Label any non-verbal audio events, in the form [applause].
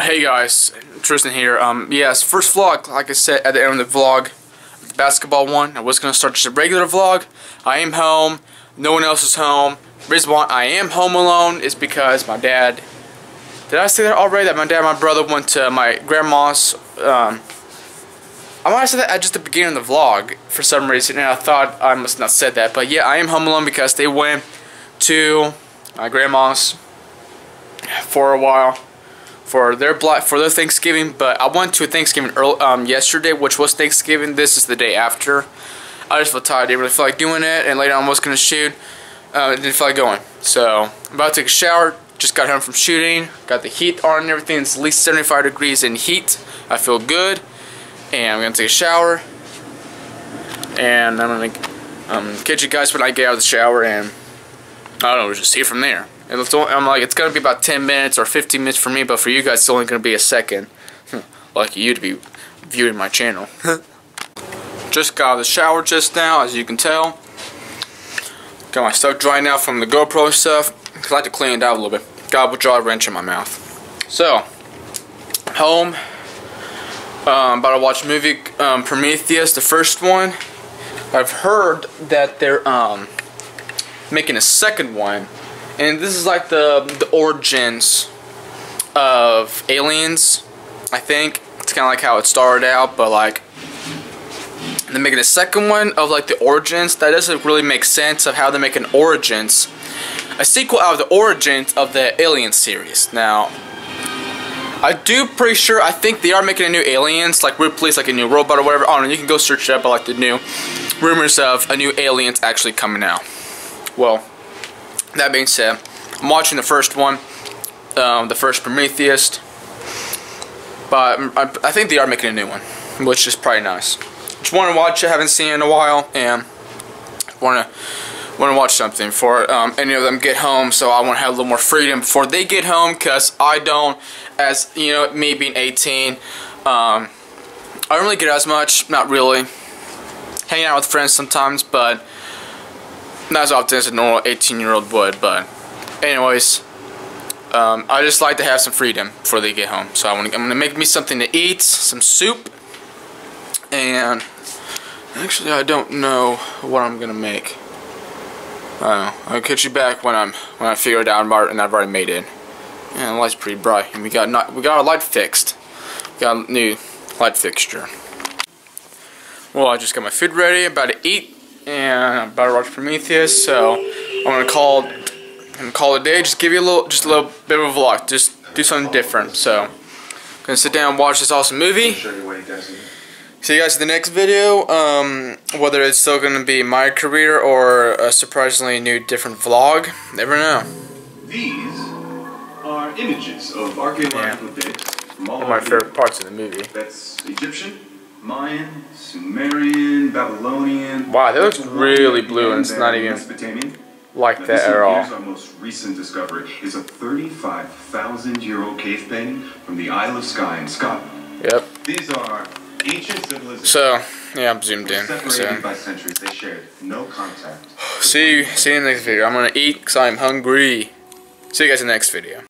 Hey guys, Tristen here. Um, yes, first vlog, like I said at the end of the vlog, the basketball one. I was gonna start just a regular vlog. I am home. No one else is home. Reason why I am home alone is because my dad. Did I say that already? That my dad, and my brother went to my grandma's. Um, I might have said that at just the beginning of the vlog for some reason, and I thought I must not said that. But yeah, I am home alone because they went to my grandma's for a while for their black for their Thanksgiving. But I went to Thanksgiving early, um, yesterday, which was Thanksgiving. This is the day after. I just felt tired. I didn't really feel like doing it, and later on I was gonna shoot. Uh, didn't feel like going. So I'm about to take a shower. Just got home from shooting. Got the heat on and everything. It's at least 75 degrees in heat. I feel good. And I'm gonna take a shower. And I'm gonna um, catch you guys when I get out of the shower and I don't know, we'll just see from there. And I'm like, it's gonna be about 10 minutes or 15 minutes for me, but for you guys, it's only gonna be a second. Lucky you to be viewing my channel. [laughs] just got out of the shower just now, as you can tell. Got my stuff dry now from the GoPro stuff. I like to clean it out a little bit. Got a jaw wrench in my mouth. So, home. Um, about to watch movie um, Prometheus, the first one. I've heard that they're um, making a second one. And this is like the the origins of aliens I think. It's kind of like how it started out but like they're making a second one of like the origins. That doesn't really make sense of how they're making origins. A sequel out of the origins of the alien series. Now I do pretty sure I think they are making a new aliens like Ripley's like a new robot or whatever. I don't know you can go search it up but like the new rumors of a new aliens actually coming out well that being said, I'm watching the first one, um, the first Prometheus, but I, I, think they are making a new one, which is probably nice. Just want to watch it, haven't seen it in a while, and want to want to watch something for um, any of them get home, so I want to have a little more freedom before they get home, because I don't, as, you know, me being 18, um, I don't really get as much, not really, hanging out with friends sometimes, but not as often as a normal 18 year old would, but anyways, um, I just like to have some freedom before they get home. So I am going to make me something to eat, some soup, and actually I don't know what I'm going to make. I don't know. I'll catch you back when I'm when I figure it out and I've already made it. And the light's pretty bright, and we got not we got a light fixed. We got a new light fixture. Well, I just got my food ready, about to eat and I'm about to watch Prometheus, so I'm gonna call I'm gonna call it a day. Just give you a little, just a little bit of a vlog. Just do something different. So, I'm gonna sit down and watch this awesome movie. See you guys in the next video. Um, whether it's still gonna be my career or a surprisingly new, different vlog, never know. These are images of archaeological yeah. dates from all One of my favorite parts of the movie. That's Egyptian, Mayan, Sumerian, Babylonian. Wow, that looks really blue and it's not even like that at all. Here's our most recent discovery is a 35,000 year old cave painting from the Isle of Skye in Scotland. Yep. These are ancient civilizations. So, yeah, I'm zoomed in. So. by centuries, they shared no contact. See you, see you in the next video. I'm gonna eat because I'm hungry. See you guys in the next video.